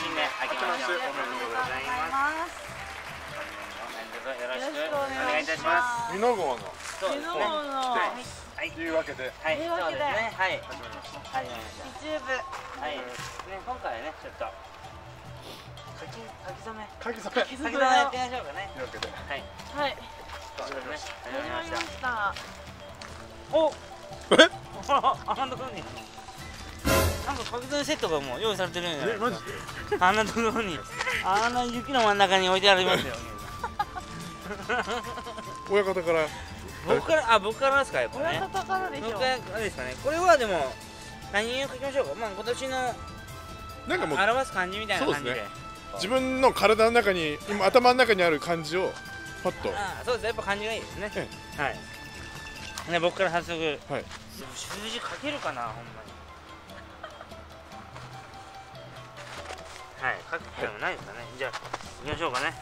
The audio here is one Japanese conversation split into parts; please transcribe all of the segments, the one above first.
新年明けましておめでとうござい。ますよろしくお願い。い。たします美濃号のそうですねはい。とい。うわけではい。そうですねはい。始まりました始まりました YouTube はい。ね今回ねちょっと書き書き初め書き初め書き初めやってみましょうかねとい。うわけではい。はい。始まりました始まりましたおえほらあんなところにか書き初めセットがもう用意されてるんじゃないえマジで？あんなところにあんな雪の真ん中に置いてありますよ。親方から。僕からあ僕からですかやっぱね。親方からでしょ。僕からですかね。これはでも何を書きましょうか。まあ今年のなんかもう表す漢字みたいな感じで。そうです自分の体の中に今頭の中にある漢字をパッと。あそうですやっぱ漢字がいいですね。えはい。ね僕から早速。はい。数字書けるかなほんまにはい書く機会もないですかね。じゃあ行きましょうかね。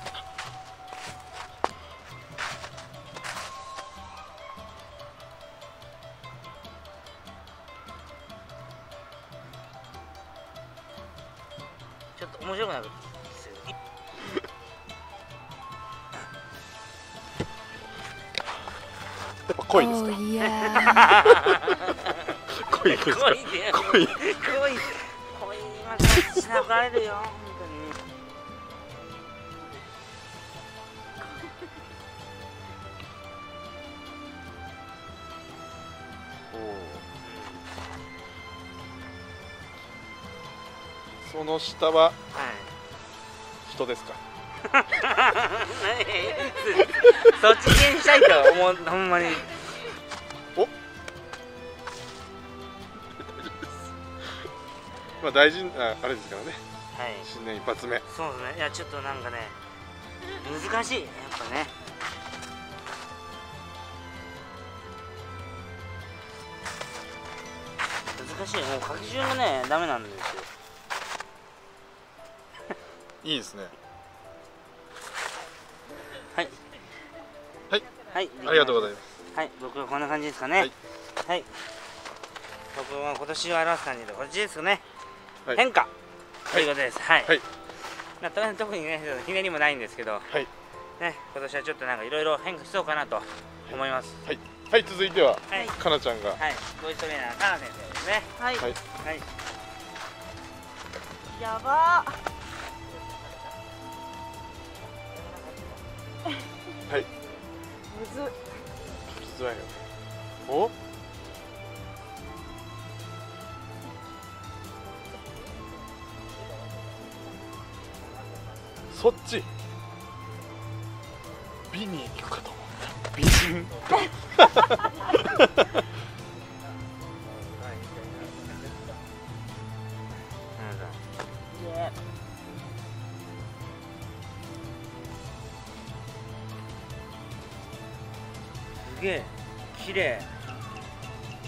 ちょっと面白くなくてやっぱ濃いですか？いや濃い ですか？濃いで濃い濃い濃い今しながれるよ本当にその下ははい人ですか何そっち系にしたいと思うほんまにまあ大事ああれですからね。はい。新年一発目。そうですね。いやちょっとなんかね難しいやっぱね。難しいもう書き順がねダメなんですよ。いいですね。はい。はい。はい。ありがとうございます。はい、僕はこんな感じですかね。はい。はい。僕は今年を表す感じで、こっちですかね。はい変化。ということです。はい。はいまあと特にね、ひねりもないんですけど、はいね、今年はちょっとなんかいろいろ変化しそうかなと思います。はいはい続いてははい。かなちゃんがはい。ボイストレーナー、かな先生ですね。はいはいはい。やばはい むずっ書きづらいよお？そっち。美に行くかと思った。美人。すげえ、綺麗。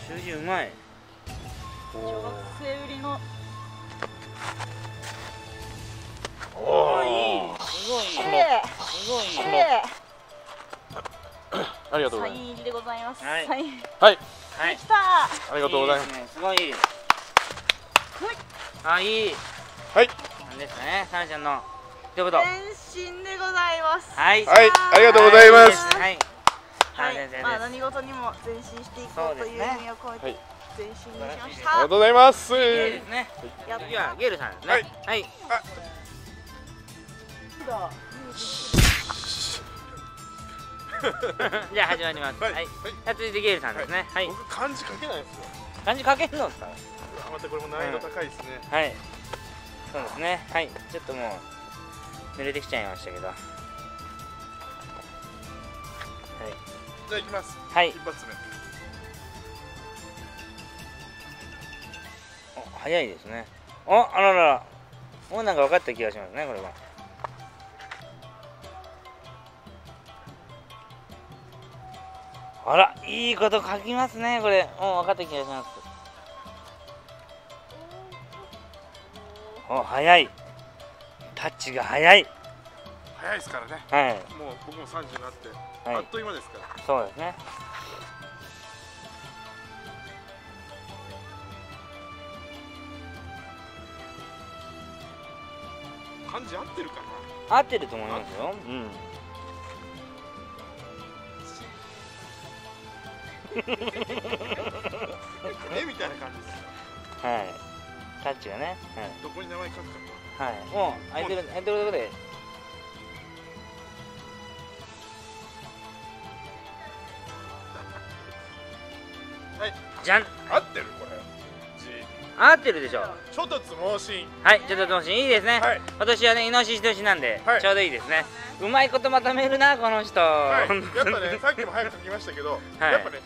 数字うまい。小学生売りの。おすごありがとうございまサインでございます。はい。はい。はい。き。た。ありがとうございます。すね。すごい。いい。あ、いい。はい。なんですかね、さなちゃんの。一言。は全身でございます。い。はい。ありがとうございます。はい。はい。先生です。まあ何事にも前進していこうという意味を込めはいて前進にしましありたがとうございます。い。いですね。次はゲールさんですね。はい。はい。じゃあ始まります。はい。はい続いてゲールさんですね。はい。僕漢字書けないんですよ漢字書けるのですか？またこれも難易度高いですねはい。そうですね。はい。ちょっともう濡れてきちゃいましたけど。はい。じゃあ行きますはい一。発目お早いですね。お、あららら。もうなんか分かった気がしますね、これは。あら、いいこと書きますね、これ。もう分かった気がします。お、早い。タッチが早い。早いですからねはい。もう僕も30になって、はいあっ。という間ですからそうですね。漢字合ってるか合ってると思いますようん 絵みたいな感じですはい。タッチがね。どこに名前書くかはい、はい、もう空いてる空いてるとこで。はい。じゃん。合ってるこれ。字合ってるでしょ。ちょっとつ盲信はいちょっとどうしいいですね、はい。私はねイノシシ年なんで、はい。ちょうどいいですね。うまいことまとめるなこの人、はい、やっぱね、さっきも早く書きましたけど、はい。やっぱね、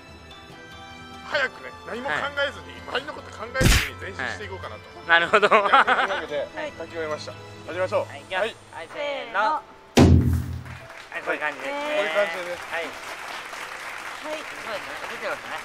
早くね、何も考えずに、周りのこと考えずに前進していこうかなと。なるほど。とい。うわはけで、書き終えました。始めましょう。い。い。はい、せーのははい。こうい。う感じですね、はい。こうい。う感じでねはい。い。そうですね出てますね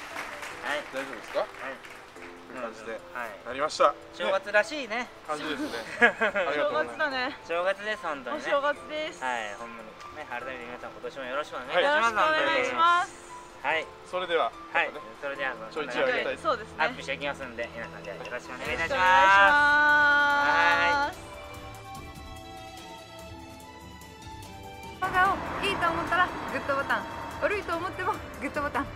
はい。大丈夫ですかはい。こうい。う感じで、はい。なりました。正月らしい。ね感じですね。正月だね正月です本当にねお正月ですはい。ほんまにね改めて皆さん今年もよろしくお願い。い。はい。たします、よろしくお願い。しますはい。それでは、はい。それではちょいちょいそうですね。アップしていきますんで皆さんじゃあよろしくお願いいたします。ます動画をいいと思ったらグッドボタン。悪いと思ってもグッドボタン